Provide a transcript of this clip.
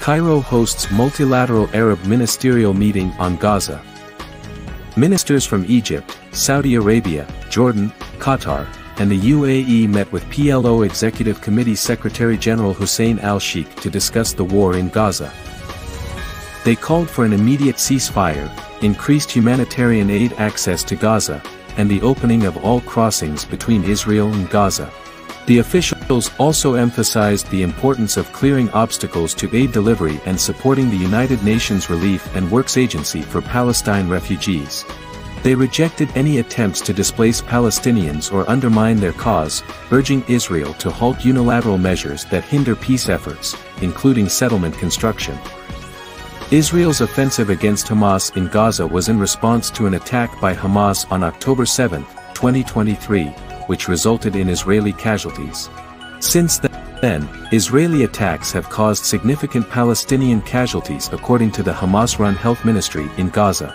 Cairo hosts multilateral Arab ministerial meeting on Gaza. Ministers from Egypt, Saudi Arabia, Jordan, Qatar, and the UAE met with PLO Executive Committee Secretary General Hussein al-Sheikh to discuss the war in Gaza. They called for an immediate ceasefire, increased humanitarian aid access to Gaza, and the opening of all crossings between Israel and Gaza. The officials also emphasized the importance of clearing obstacles to aid delivery and supporting the United Nations Relief and Works Agency for Palestine refugees. They rejected any attempts to displace Palestinians or undermine their cause, urging Israel to halt unilateral measures that hinder peace efforts, including settlement construction. Israel's offensive against Hamas in Gaza was in response to an attack by Hamas on October 7, 2023, which resulted in Israeli casualties. Since then, Israeli attacks have caused significant Palestinian casualties according to the Hamas-run health ministry in Gaza.